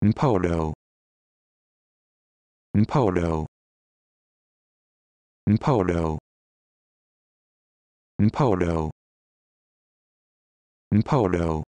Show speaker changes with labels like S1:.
S1: Npodo. Npodo. Npodo. Npodo. Npodo.